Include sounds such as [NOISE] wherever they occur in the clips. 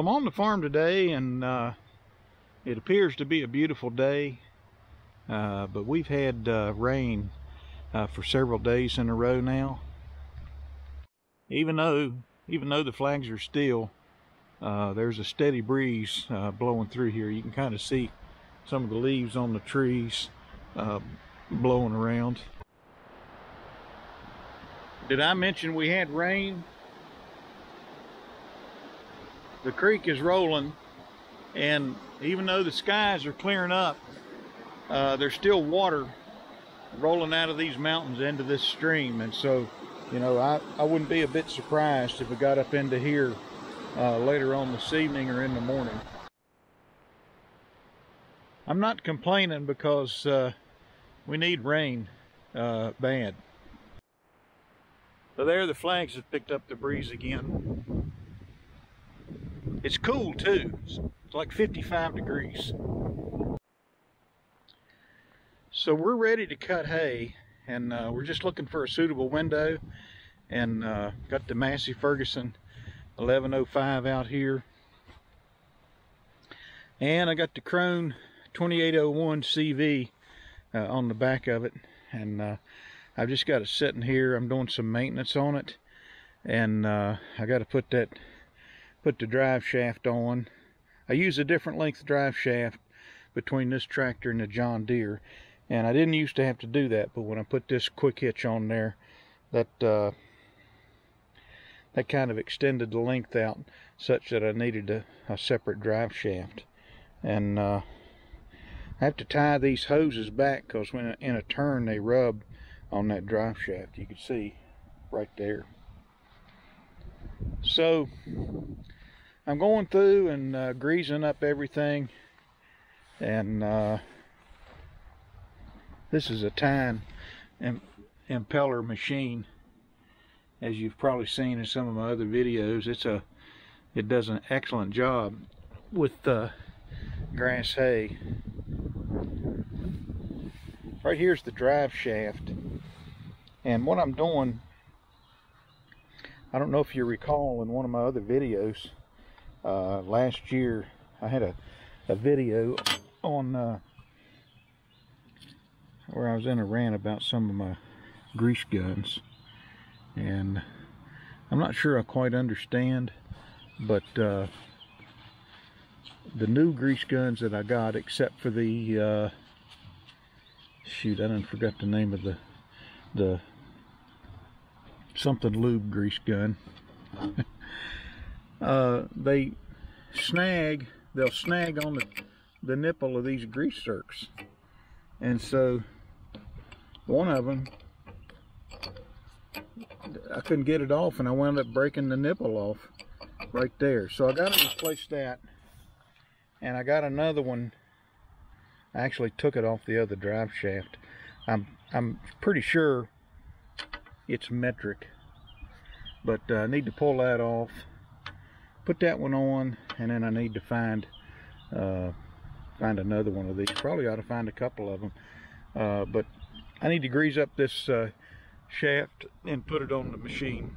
I'm on the farm today and uh, it appears to be a beautiful day, uh, but we've had uh, rain uh, for several days in a row now. Even though, even though the flags are still, uh, there's a steady breeze uh, blowing through here. You can kind of see some of the leaves on the trees blowing around. Did I mention we had rain? The creek is rolling and even though the skies are clearing up, uh, there's still water rolling out of these mountains into this stream. And so, you know, I, I wouldn't be a bit surprised if it got up into here uh, later on this evening or in the morning. I'm not complaining because uh, we need rain uh, bad. So there the flags have picked up the breeze again. It's cool too. It's like 55 degrees. So we're ready to cut hay and uh, we're just looking for a suitable window and uh, got the Massey Ferguson 1105 out here. And I got the Krone 2801 CV uh, on the back of it and uh, I've just got it sitting here. I'm doing some maintenance on it and uh, I got to put that put the drive shaft on I use a different length drive shaft between this tractor and the John Deere. And I didn't used to have to do that, but when I put this quick hitch on there, that uh, that kind of extended the length out such that I needed a, a separate drive shaft. And uh, I have to tie these hoses back because when in a turn they rub on that drive shaft. You can see right there. So I'm going through and uh, greasing up everything. And uh, this is a tine impeller machine. As you've probably seen in some of my other videos it's a it does an excellent job with uh, grass hay. Right here's the drive shaft. And what I'm doing I don't know if you recall in one of my other videos uh, last year I had a, a video on uh, where I was in a rant about some of my grease guns. And I'm not sure I quite understand but uh, the new grease guns that I got except for the uh, shoot I didn't forget the name of the the something lube grease gun [LAUGHS] uh, they snag, they'll snag on the, the nipple of these grease zerks. And so one of them, I couldn't get it off and I wound up breaking the nipple off right there. So I got to replace that. And I got another one. I actually took it off the other drive shaft. I'm, I'm pretty sure it's metric. But uh, I need to pull that off put that one on and then I need to find uh, find another one of these. Probably ought to find a couple of them uh, but I need to grease up this uh, shaft and put it on the machine.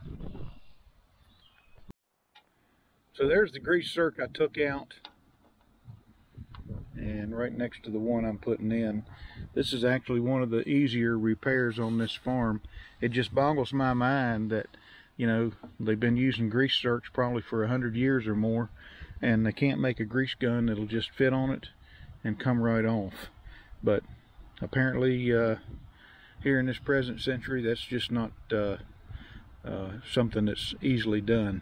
So there's the grease zerk I took out. And right next to the one I'm putting in this is actually one of the easier repairs on this farm it just boggles my mind that you know, they've been using grease zerks probably for a hundred years or more, and they can't make a grease gun that'll just fit on it and come right off. But apparently, uh, here in this present century, that's just not uh, uh, something that's easily done.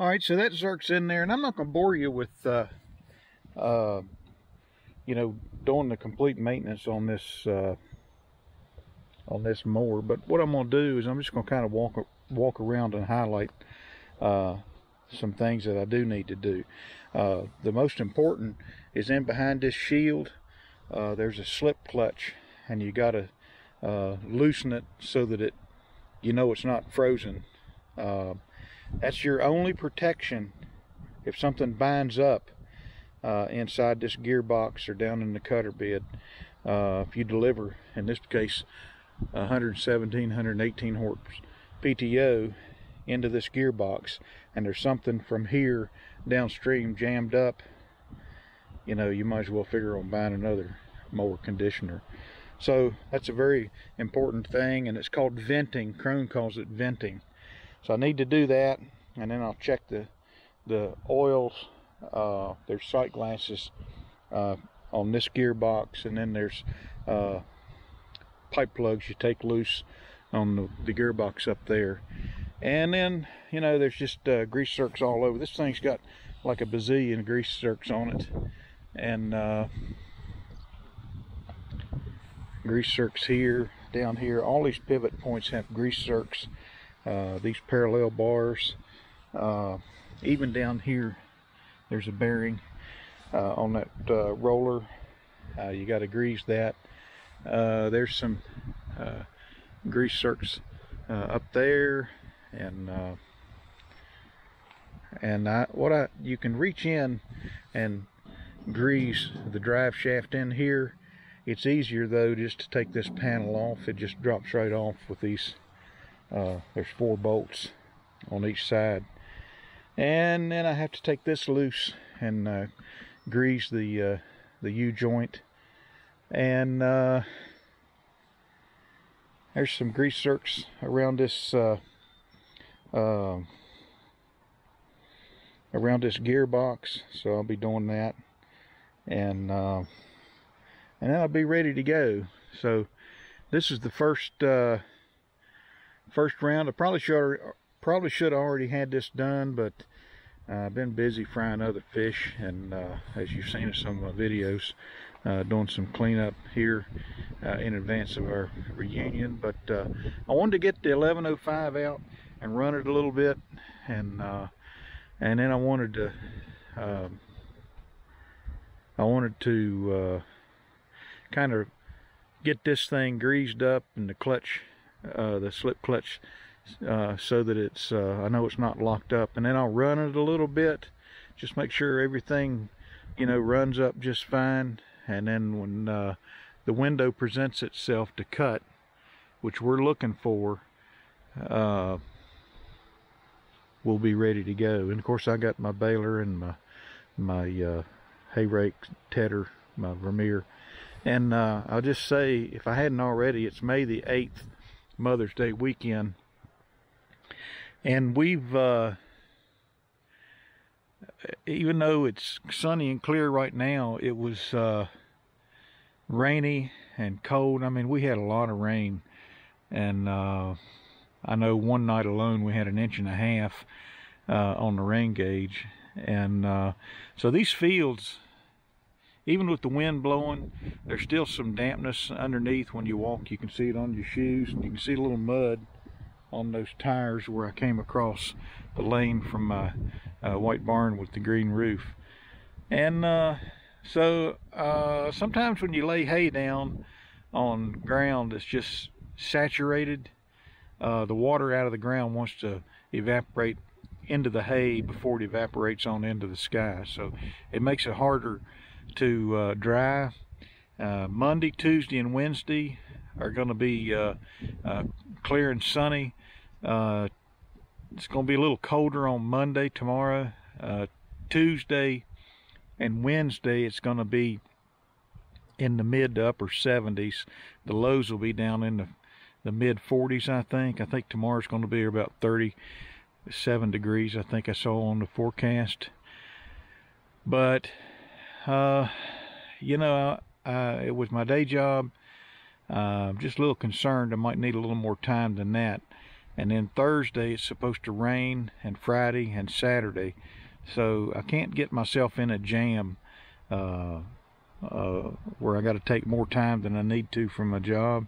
All right, so that zerk's in there, and I'm not going to bore you with, uh, uh, you know, doing the complete maintenance on this uh, on this mower. But what I'm going to do is I'm just going to kind of walk walk around and highlight uh, some things that I do need to do. Uh, the most important is in behind this shield. Uh, there's a slip clutch, and you got to uh, loosen it so that it, you know, it's not frozen. Uh, that's your only protection if something binds up uh, inside this gearbox or down in the cutter bed. if you deliver, in this case, 117, 118 horse PTO, into this gearbox and there's something from here downstream jammed up, you know, you might as well figure on buying another mower conditioner. So that's a very important thing and it's called venting. Krone calls it venting. So I need to do that and then I'll check the the oils. Uh, there's sight glasses uh, on this gearbox and then there's uh, pipe plugs you take loose on the, the, gearbox up there. And then, you know, there's just uh, grease zerks all over. This thing's got like a bazillion grease zerks on it. And uh, grease zerks here, down here. All these pivot points have grease zerks. Uh, these parallel bars. Uh, even down here, there's a bearing uh, on that uh, roller. Uh, you got to grease that. there's some grease zerks up there and and I, what I you can reach in and grease the drive shaft in here it's easier though just to take this panel off it just drops right off with these uh, there's four bolts on each side and then I have to take this loose and uh, grease the uh, the U-joint and uh, there's some grease zerks around this uh, uh, around this gearbox. So I'll be doing that. And uh, and then I'll be ready to go. So this is the first uh, first round. I probably should probably should have already had this done but uh, I've been busy frying other fish and uh, as you've seen in some of my videos uh, doing some cleanup here uh, in advance of our reunion. But uh, I wanted to get the 1105 out and run it a little bit and and then I wanted to um, I wanted to uh, kind of get this thing greased up and the clutch uh, the slip clutch uh, so that it's uh, I know it's not locked up and then I'll run it a little bit just make sure everything you know runs up just fine and then when uh, the window presents itself to cut which we're looking for uh, we'll be ready to go. And of course, I got my baler and my my uh, hay rake tedder, my Vermeer. And uh, I'll just say, if I hadn't already, it's May the 8th, Mother's Day weekend. And we've, uh, even though it's sunny and clear right now, it was uh, rainy and cold. I mean, we had a lot of rain. And uh, I know one night alone we had an inch and a half uh, on the rain gauge. And uh, so these fields, even with the wind blowing, there's still some dampness underneath when you walk. You can see it on your shoes and you can see a little mud on those tires where I came across the lane from my uh, white barn with the green roof. And uh, so uh, sometimes when you lay hay down on ground that's just saturated, uh, the water out of the ground wants to evaporate into the hay before it evaporates on into the sky. So it makes it harder to uh, dry. Uh, Monday, Tuesday, and Wednesday are going to be uh, uh, clear and sunny. Uh, it's going to be a little colder on Monday, tomorrow. Tuesday and Wednesday, it's going to be in the mid to upper 70s. The lows will be down in the the mid 40s, I think. I think tomorrow's going to be about 37 degrees, I think I saw on the forecast. But, uh, you know, uh, it was my day job. Uh, just a little concerned I might need a little more time than that. And then Thursday it's supposed to rain, and Friday and Saturday. So I can't get myself in a jam uh, uh, where I got to take more time than I need to from my job.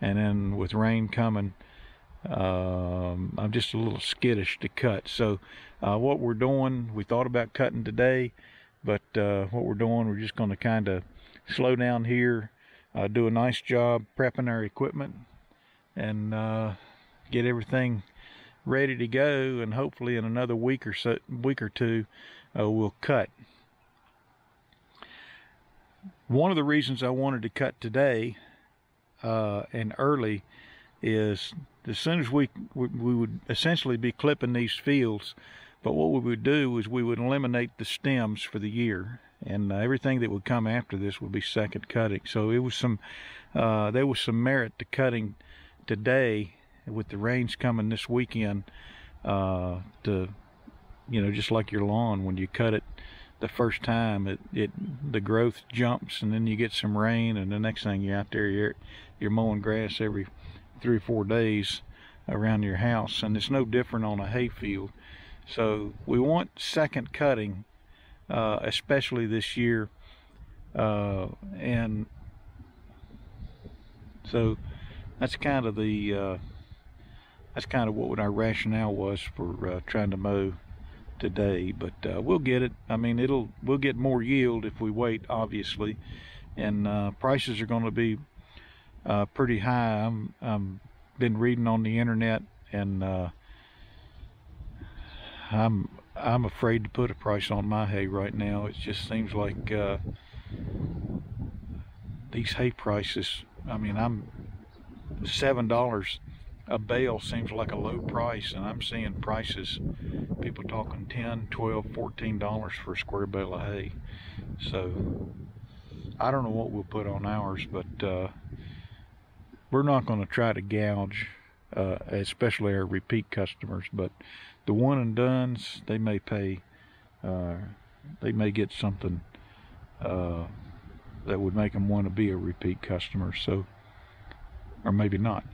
And then with rain coming um, I'm just a little skittish to cut. So uh, what we're doing we thought about cutting today but uh, what we're doing we're just going to kind of slow down here uh, do a nice job prepping our equipment. And uh, get everything ready to go and hopefully in another week or so week or two uh, we'll cut one of the reasons I wanted to cut today uh, and early is as soon as we, we, we would essentially be clipping these fields, but what we would do is we would eliminate the stems for the year and uh, everything that would come after this would be second cutting. So it was some, uh, there was some merit to cutting today with the rains coming this weekend. Uh, to, you know, just like your lawn, when you cut it the first time, it, it the growth jumps, and then you get some rain, and the next thing you're out there, you're you're mowing grass every three or four days around your house, and it's no different on a hay field. So we want second cutting uh, especially this year. Uh, and so that's kind of the uh, that's kind of what our rationale was for uh, trying to mow today. But uh, we'll get it. I mean, it'll we'll get more yield if we wait, obviously, and uh, prices are going to be pretty high. I'm, I'm been reading on the internet and I'm I'm afraid to put a price on my hay right now. It just seems like uh, these hay prices. I mean, I'm seven dollars a bale seems like a low price, and I'm seeing prices people talking 10 12 14 dollars for a square bale of hay. So I don't know what we'll put on ours, but uh, we're not going to try to gouge, uh, especially our repeat customers. But the one and dones they may pay uh, they may get something uh, that would make them want to be a repeat customer so or maybe not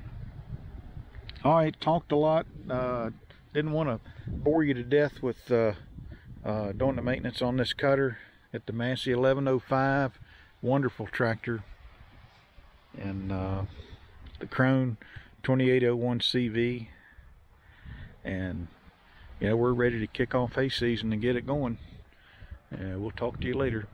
all right talked a lot uh, didn't want to bore you to death with uh, uh, doing the maintenance on this cutter at the Massey 1105 wonderful tractor and uh, the Krone 2801 CV and you know we're ready to kick off hay season and get it going. Uh, we'll talk to you later.